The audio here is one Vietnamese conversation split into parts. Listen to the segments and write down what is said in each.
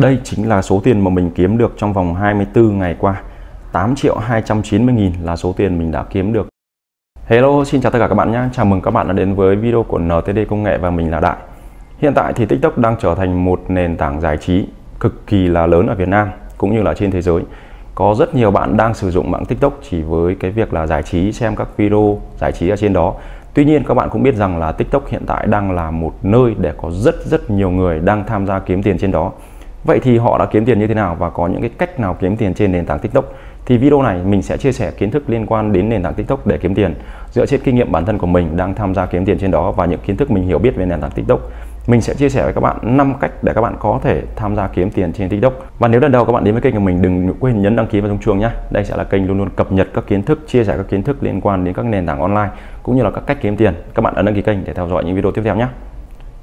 Đây chính là số tiền mà mình kiếm được trong vòng 24 ngày qua. 8 triệu 290 nghìn là số tiền mình đã kiếm được. Hello, xin chào tất cả các bạn nhé Chào mừng các bạn đã đến với video của NTD Công nghệ và mình là Đại. Hiện tại thì TikTok đang trở thành một nền tảng giải trí cực kỳ là lớn ở Việt Nam cũng như là trên thế giới. Có rất nhiều bạn đang sử dụng mạng TikTok chỉ với cái việc là giải trí xem các video giải trí ở trên đó. Tuy nhiên các bạn cũng biết rằng là TikTok hiện tại đang là một nơi để có rất rất nhiều người đang tham gia kiếm tiền trên đó. Vậy thì họ đã kiếm tiền như thế nào và có những cái cách nào kiếm tiền trên nền tảng TikTok thì video này mình sẽ chia sẻ kiến thức liên quan đến nền tảng TikTok để kiếm tiền dựa trên kinh nghiệm bản thân của mình đang tham gia kiếm tiền trên đó và những kiến thức mình hiểu biết về nền tảng TikTok mình sẽ chia sẻ với các bạn 5 cách để các bạn có thể tham gia kiếm tiền trên TikTok. Và nếu lần đầu các bạn đến với kênh của mình đừng quên nhấn đăng ký và rung chuông nhé. Đây sẽ là kênh luôn luôn cập nhật các kiến thức, chia sẻ các kiến thức liên quan đến các nền tảng online cũng như là các cách kiếm tiền. Các bạn ấn đăng ký kênh để theo dõi những video tiếp theo nhé.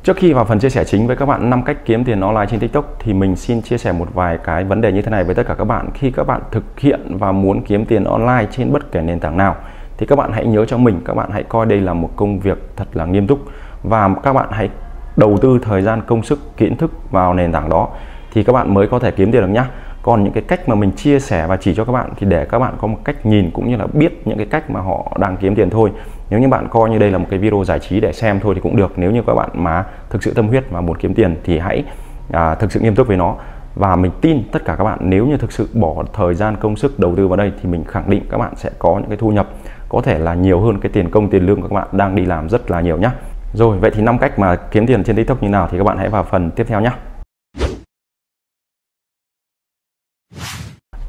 Trước khi vào phần chia sẻ chính với các bạn 5 cách kiếm tiền online trên TikTok thì mình xin chia sẻ một vài cái vấn đề như thế này với tất cả các bạn. Khi các bạn thực hiện và muốn kiếm tiền online trên bất kể nền tảng nào, thì các bạn hãy nhớ cho mình, các bạn hãy coi đây là một công việc thật là nghiêm túc. Và các bạn hãy đầu tư thời gian, công sức, kiến thức vào nền tảng đó thì các bạn mới có thể kiếm tiền được nhá. Còn những cái cách mà mình chia sẻ và chỉ cho các bạn thì để các bạn có một cách nhìn cũng như là biết những cái cách mà họ đang kiếm tiền thôi nếu như bạn coi như đây là một cái video giải trí để xem thôi thì cũng được. Nếu như các bạn mà thực sự tâm huyết và muốn kiếm tiền thì hãy à, thực sự nghiêm túc với nó. Và mình tin tất cả các bạn nếu như thực sự bỏ thời gian công sức đầu tư vào đây thì mình khẳng định các bạn sẽ có những cái thu nhập có thể là nhiều hơn cái tiền công tiền lương của các bạn đang đi làm rất là nhiều nhá. Rồi vậy thì năm cách mà kiếm tiền trên TikTok như nào thì các bạn hãy vào phần tiếp theo nhé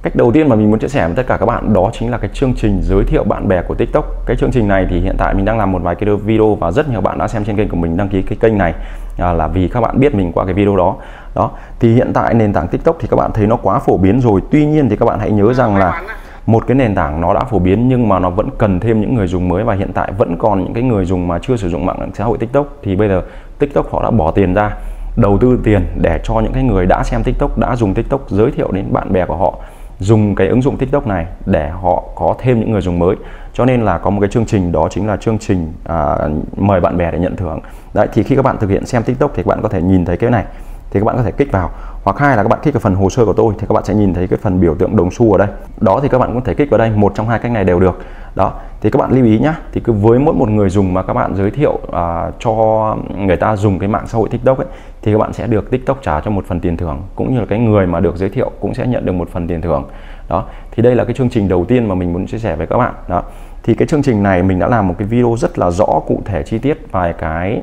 Cách đầu tiên mà mình muốn chia sẻ với tất cả các bạn đó chính là cái chương trình giới thiệu bạn bè của TikTok. Cái chương trình này thì hiện tại mình đang làm một vài cái video và rất nhiều bạn đã xem trên kênh của mình đăng ký cái kênh này à, là vì các bạn biết mình qua cái video đó. Đó. Thì hiện tại nền tảng TikTok thì các bạn thấy nó quá phổ biến rồi. Tuy nhiên thì các bạn hãy nhớ rằng là một cái nền tảng nó đã phổ biến nhưng mà nó vẫn cần thêm những người dùng mới và hiện tại vẫn còn những cái người dùng mà chưa sử dụng mạng xã hội TikTok thì bây giờ TikTok họ đã bỏ tiền ra đầu tư tiền để cho những cái người đã xem TikTok đã dùng TikTok giới thiệu đến bạn bè của họ dùng cái ứng dụng TikTok này để họ có thêm những người dùng mới. Cho nên là có một cái chương trình đó chính là chương trình à, mời bạn bè để nhận thưởng. Đấy thì khi các bạn thực hiện xem TikTok thì các bạn có thể nhìn thấy cái này thì các bạn có thể kích vào. Hoặc hai là các bạn kích vào phần hồ sơ của tôi thì các bạn sẽ nhìn thấy cái phần biểu tượng đồng xu ở đây. Đó thì các bạn có thể kích vào đây một trong hai cách này đều được đó thì các bạn lưu ý nhá. Thì cứ với mỗi một người dùng mà các bạn giới thiệu uh, cho người ta dùng cái mạng xã hội tiktok ấy thì các bạn sẽ được tiktok trả cho một phần tiền thưởng cũng như là cái người mà được giới thiệu cũng sẽ nhận được một phần tiền thưởng. Đó thì đây là cái chương trình đầu tiên mà mình muốn chia sẻ với các bạn. Đó thì cái chương trình này mình đã làm một cái video rất là rõ cụ thể chi tiết vài cái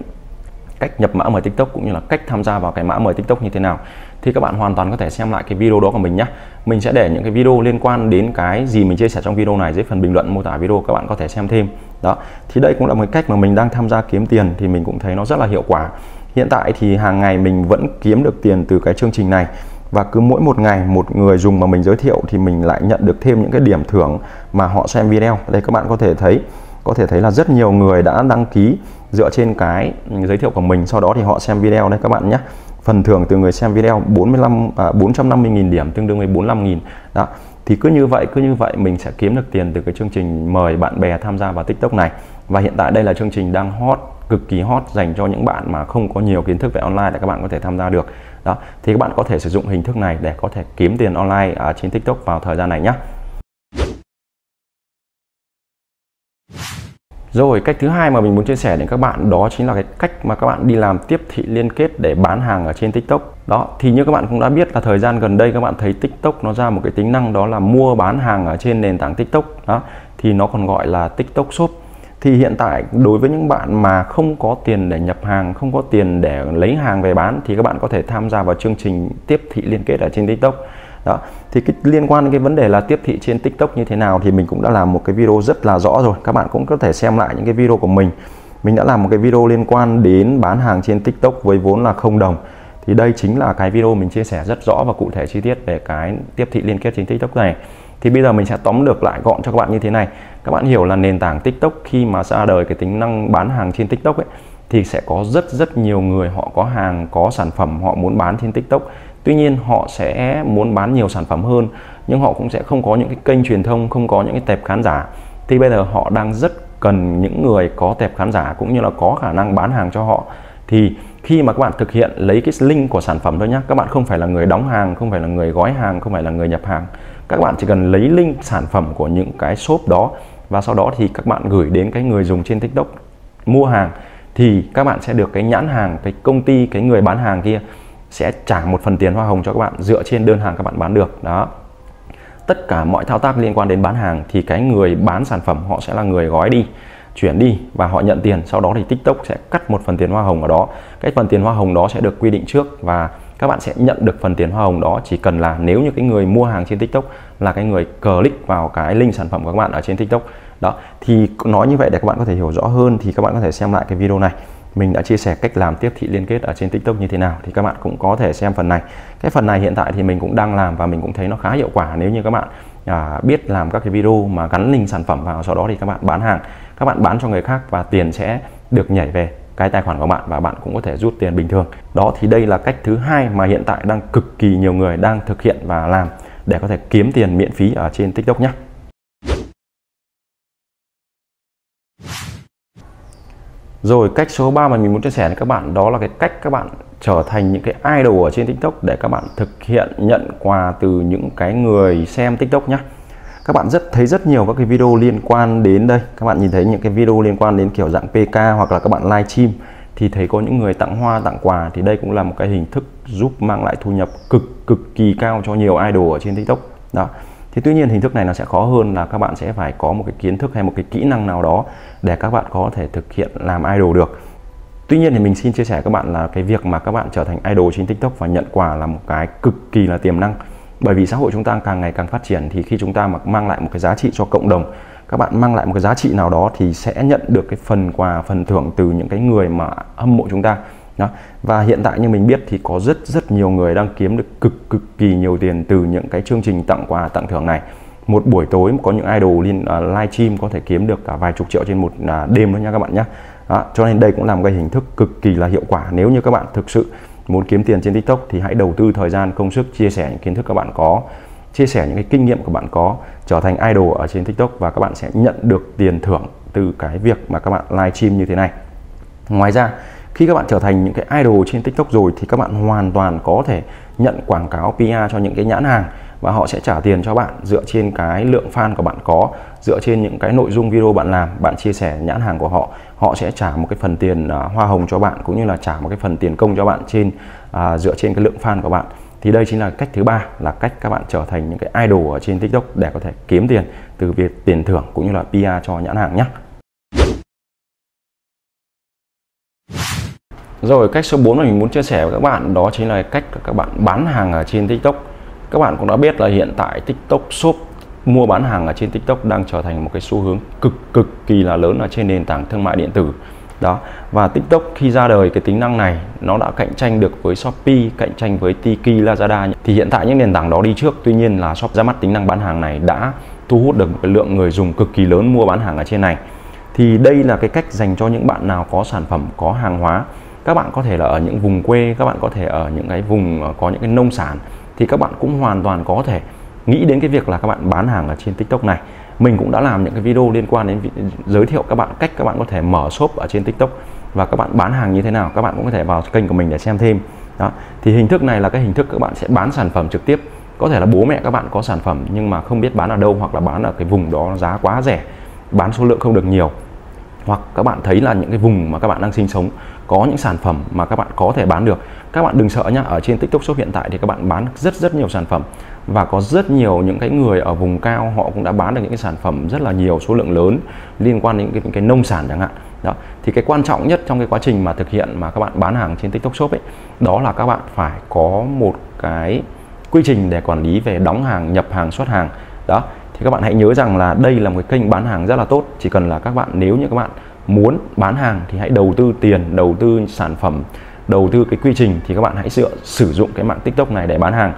cách nhập mã mời TikTok cũng như là cách tham gia vào cái mã mời TikTok như thế nào. Thì các bạn hoàn toàn có thể xem lại cái video đó của mình nhé mình sẽ để những cái video liên quan đến cái gì mình chia sẻ trong video này dưới phần bình luận, mô tả video các bạn có thể xem thêm. Đó. Thì đây cũng là một cách mà mình đang tham gia kiếm tiền thì mình cũng thấy nó rất là hiệu quả. Hiện tại thì hàng ngày mình vẫn kiếm được tiền từ cái chương trình này và cứ mỗi một ngày một người dùng mà mình giới thiệu thì mình lại nhận được thêm những cái điểm thưởng mà họ xem video. Đây, các bạn có thể thấy có thể thấy là rất nhiều người đã đăng ký dựa trên cái giới thiệu của mình. Sau đó thì họ xem video đấy các bạn nhé. Phần thưởng từ người xem video 45 à, 450.000 điểm tương đương với 45.000 đó. Thì cứ như vậy cứ như vậy mình sẽ kiếm được tiền từ cái chương trình mời bạn bè tham gia vào TikTok này. Và hiện tại đây là chương trình đang hot cực kỳ hot dành cho những bạn mà không có nhiều kiến thức về online để các bạn có thể tham gia được. Đó. Thì các bạn có thể sử dụng hình thức này để có thể kiếm tiền online ở trên TikTok vào thời gian này nhé. Rồi cách thứ hai mà mình muốn chia sẻ đến các bạn đó chính là cái cách mà các bạn đi làm tiếp thị liên kết để bán hàng ở trên TikTok. Đó, thì như các bạn cũng đã biết là thời gian gần đây các bạn thấy TikTok nó ra một cái tính năng đó là mua bán hàng ở trên nền tảng TikTok. Đó, thì nó còn gọi là TikTok Shop. Thì hiện tại đối với những bạn mà không có tiền để nhập hàng, không có tiền để lấy hàng về bán thì các bạn có thể tham gia vào chương trình tiếp thị liên kết ở trên TikTok đó. Thì cái liên quan đến cái vấn đề là tiếp thị trên tiktok như thế nào thì mình cũng đã làm một cái video rất là rõ rồi. Các bạn cũng có thể xem lại những cái video của mình. Mình đã làm một cái video liên quan đến bán hàng trên tiktok với vốn là không đồng. Thì đây chính là cái video mình chia sẻ rất rõ và cụ thể chi tiết về cái tiếp thị liên kết trên tiktok này. Thì bây giờ mình sẽ tóm được lại gọn cho các bạn như thế này. Các bạn hiểu là nền tảng tiktok khi mà ra đời, cái tính năng bán hàng trên tiktok ấy, thì sẽ có rất rất nhiều người họ có hàng, có sản phẩm họ muốn bán trên tiktok tuy nhiên, họ sẽ muốn bán nhiều sản phẩm hơn, nhưng họ cũng sẽ không có những cái kênh truyền thông, không có những cái tệp khán giả. Thì bây giờ họ đang rất cần những người có tệp khán giả cũng như là có khả năng bán hàng cho họ. Thì khi mà các bạn thực hiện lấy cái link của sản phẩm thôi nhé các bạn không phải là người đóng hàng, không phải là người gói hàng, không phải là người nhập hàng. Các bạn chỉ cần lấy link sản phẩm của những cái shop đó và sau đó thì các bạn gửi đến cái người dùng trên tiktok mua hàng. Thì các bạn sẽ được cái nhãn hàng, cái công ty, cái người bán hàng kia sẽ trả một phần tiền hoa hồng cho các bạn dựa trên đơn hàng các bạn bán được. Đó. Tất cả mọi thao tác liên quan đến bán hàng thì cái người bán sản phẩm họ sẽ là người gói đi, chuyển đi và họ nhận tiền. Sau đó thì tiktok sẽ cắt một phần tiền hoa hồng ở đó. Cái phần tiền hoa hồng đó sẽ được quy định trước và các bạn sẽ nhận được phần tiền hoa hồng đó. Chỉ cần là nếu như cái người mua hàng trên tiktok là cái người click vào cái link sản phẩm của các bạn ở trên tiktok. Đó. Thì nói như vậy để các bạn có thể hiểu rõ hơn thì các bạn có thể xem lại cái video này mình đã chia sẻ cách làm tiếp thị liên kết ở trên tiktok như thế nào thì các bạn cũng có thể xem phần này. Cái phần này hiện tại thì mình cũng đang làm và mình cũng thấy nó khá hiệu quả. Nếu như các bạn à, biết làm các cái video mà gắn link sản phẩm vào sau đó thì các bạn bán hàng các bạn bán cho người khác và tiền sẽ được nhảy về cái tài khoản của bạn và bạn cũng có thể rút tiền bình thường. Đó thì đây là cách thứ hai mà hiện tại đang cực kỳ nhiều người đang thực hiện và làm để có thể kiếm tiền miễn phí ở trên tiktok nhé. Rồi cách số 3 mà mình muốn chia sẻ với các bạn đó là cái cách các bạn trở thành những cái idol ở trên TikTok để các bạn thực hiện nhận quà từ những cái người xem TikTok nhé. Các bạn rất, thấy rất nhiều các cái video liên quan đến đây. Các bạn nhìn thấy những cái video liên quan đến kiểu dạng PK hoặc là các bạn live stream thì thấy có những người tặng hoa, tặng quà thì đây cũng là một cái hình thức giúp mang lại thu nhập cực cực kỳ cao cho nhiều idol ở trên TikTok. Đó thì tuy nhiên hình thức này nó sẽ khó hơn là các bạn sẽ phải có một cái kiến thức hay một cái kỹ năng nào đó để các bạn có thể thực hiện làm idol được. Tuy nhiên thì mình xin chia sẻ các bạn là cái việc mà các bạn trở thành idol trên TikTok và nhận quà là một cái cực kỳ là tiềm năng. Bởi vì xã hội chúng ta càng ngày càng phát triển thì khi chúng ta mà mang lại một cái giá trị cho cộng đồng, các bạn mang lại một cái giá trị nào đó thì sẽ nhận được cái phần quà, phần thưởng từ những cái người mà hâm mộ chúng ta đó. Và hiện tại như mình biết thì có rất rất nhiều người đang kiếm được cực cực kỳ nhiều tiền từ những cái chương trình tặng quà tặng thưởng này. Một buổi tối có những idol liên uh, à, live stream có thể kiếm được cả vài chục triệu trên một uh, đêm đó nha các bạn nhé đó, cho nên đây cũng là một cái hình thức cực kỳ là hiệu quả. Nếu như các bạn thực sự muốn kiếm tiền trên tiktok thì hãy đầu tư thời gian công sức chia sẻ những kiến thức các bạn có chia sẻ những cái kinh nghiệm của bạn có trở thành idol ở trên tiktok và các bạn sẽ nhận được tiền thưởng từ cái việc mà các bạn live stream như thế này. Ngoài ra khi các bạn trở thành những cái idol trên tiktok rồi thì các bạn hoàn toàn có thể nhận quảng cáo PR cho những cái nhãn hàng và họ sẽ trả tiền cho bạn dựa trên cái lượng fan của bạn có dựa trên những cái nội dung video bạn làm bạn chia sẻ nhãn hàng của họ. Họ sẽ trả một cái phần tiền uh, hoa hồng cho bạn cũng như là trả một cái phần tiền công cho bạn trên uh, dựa trên cái lượng fan của bạn. Thì đây chính là cách thứ ba là cách các bạn trở thành những cái idol ở trên tiktok để có thể kiếm tiền từ việc tiền thưởng cũng như là PR cho nhãn hàng nhé. Rồi cách số 4 mà mình muốn chia sẻ với các bạn đó chính là cách các bạn bán hàng ở trên TikTok. Các bạn cũng đã biết là hiện tại TikTok Shop mua bán hàng ở trên TikTok đang trở thành một cái xu hướng cực cực kỳ là lớn ở trên nền tảng thương mại điện tử. Đó. Và TikTok khi ra đời cái tính năng này nó đã cạnh tranh được với Shopee, cạnh tranh với Tiki, Lazada. Thì hiện tại những nền tảng đó đi trước, tuy nhiên là Shop ra mắt tính năng bán hàng này đã thu hút được một cái lượng người dùng cực kỳ lớn mua bán hàng ở trên này. Thì đây là cái cách dành cho những bạn nào có sản phẩm, có hàng hóa các bạn có thể là ở những vùng quê, các bạn có thể ở những cái vùng ờ, có những cái nông sản, thì các bạn cũng hoàn toàn có thể nghĩ đến cái việc là các bạn bán hàng ở trên tiktok này. Mình cũng đã làm những cái video liên quan đến giới thiệu các bạn cách các bạn có thể mở shop ở trên tiktok và các bạn bán hàng như thế nào. Các bạn cũng có thể vào kênh của mình để xem thêm. Đó, thì hình thức này là cái hình thức các bạn sẽ bán sản phẩm trực tiếp. Có thể là bố mẹ các bạn có sản phẩm nhưng mà không biết bán ở đâu hoặc là bán ở cái vùng đó giá quá rẻ, bán số lượng không được nhiều hoặc các bạn thấy là những cái vùng mà các bạn đang sinh sống có những sản phẩm mà các bạn có thể bán được. Các bạn đừng sợ nhá ở trên tiktok shop hiện tại thì các bạn bán rất rất nhiều sản phẩm và có rất nhiều những cái người ở vùng cao họ cũng đã bán được những cái sản phẩm rất là nhiều số lượng lớn liên quan đến những cái, những cái nông sản chẳng hạn. Đó thì cái quan trọng nhất trong cái quá trình mà thực hiện mà các bạn bán hàng trên tiktok shop ấy đó là các bạn phải có một cái quy trình để quản lý về đóng hàng nhập hàng xuất hàng. Đó thì các bạn hãy nhớ rằng là đây là một cái kênh bán hàng rất là tốt. Chỉ cần là các bạn nếu như các bạn muốn bán hàng thì hãy đầu tư tiền đầu tư sản phẩm đầu tư cái quy trình thì các bạn hãy dựa sử dụng cái mạng tiktok này để bán hàng.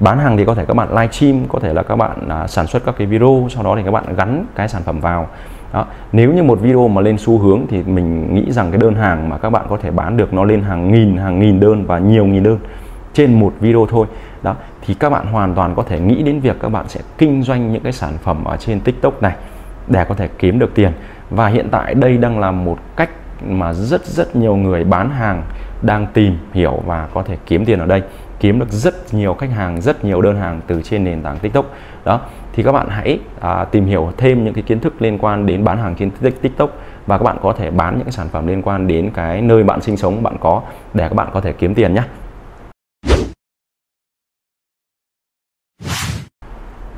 Bán hàng thì có thể các bạn live stream có thể là các bạn à, sản xuất các cái video sau đó thì các bạn gắn cái sản phẩm vào. Đó. nếu như một video mà lên xu hướng thì mình nghĩ rằng cái đơn hàng mà các bạn có thể bán được nó lên hàng nghìn hàng nghìn đơn và nhiều nghìn đơn trên một video thôi. Đó thì các bạn hoàn toàn có thể nghĩ đến việc các bạn sẽ kinh doanh những cái sản phẩm ở trên tiktok này để có thể kiếm được tiền. Và hiện tại đây đang là một cách mà rất rất nhiều người bán hàng đang tìm hiểu và có thể kiếm tiền ở đây. Kiếm được rất nhiều khách hàng rất nhiều đơn hàng từ trên nền tảng tiktok. Đó thì các bạn hãy à, tìm hiểu thêm những cái kiến thức liên quan đến bán hàng trên tiktok và các bạn có thể bán những sản phẩm liên quan đến cái nơi bạn sinh sống bạn có để các bạn có thể kiếm tiền nhé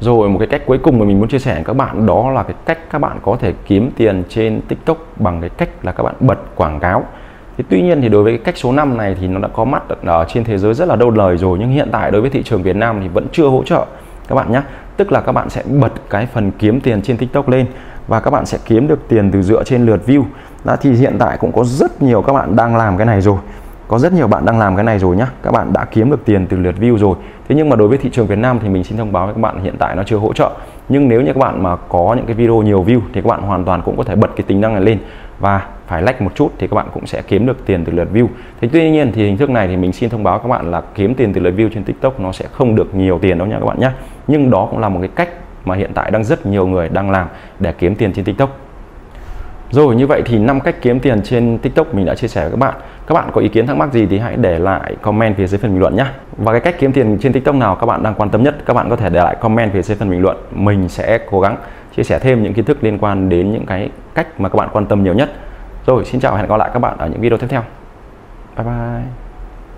Rồi một cái cách cuối cùng mà mình muốn chia sẻ với các bạn đó là cái cách các bạn có thể kiếm tiền trên TikTok bằng cái cách là các bạn bật quảng cáo. Thì tuy nhiên thì đối với cái cách số 5 này thì nó đã có mắt ở trên thế giới rất là đâu lời rồi, nhưng hiện tại đối với thị trường Việt Nam thì vẫn chưa hỗ trợ các bạn nhé. Tức là các bạn sẽ bật cái phần kiếm tiền trên TikTok lên và các bạn sẽ kiếm được tiền từ dựa trên lượt view. Đó thì hiện tại cũng có rất nhiều các bạn đang làm cái này rồi có rất nhiều bạn đang làm cái này rồi nhá. Các bạn đã kiếm được tiền từ lượt view rồi. Thế nhưng mà đối với thị trường Việt Nam thì mình xin thông báo với các bạn hiện tại nó chưa hỗ trợ. Nhưng nếu như các bạn mà có những cái video nhiều view thì các bạn hoàn toàn cũng có thể bật cái tính năng này lên và phải like một chút thì các bạn cũng sẽ kiếm được tiền từ lượt view. Thế tuy nhiên thì hình thức này thì mình xin thông báo các bạn là kiếm tiền từ lượt view trên TikTok nó sẽ không được nhiều tiền đâu nha các bạn nhé nhưng đó cũng là một cái cách mà hiện tại đang rất nhiều người đang làm để kiếm tiền trên TikTok rồi như vậy thì năm cách kiếm tiền trên TikTok mình đã chia sẻ với các bạn. Các bạn có ý kiến thắc mắc gì thì hãy để lại comment phía dưới phần bình luận nhé. Và cái cách kiếm tiền trên TikTok nào các bạn đang quan tâm nhất, các bạn có thể để lại comment phía dưới phần bình luận. Mình sẽ cố gắng chia sẻ thêm những kiến thức liên quan đến những cái cách mà các bạn quan tâm nhiều nhất. Rồi, xin chào và hẹn gặp lại các bạn ở những video tiếp theo. Bye bye.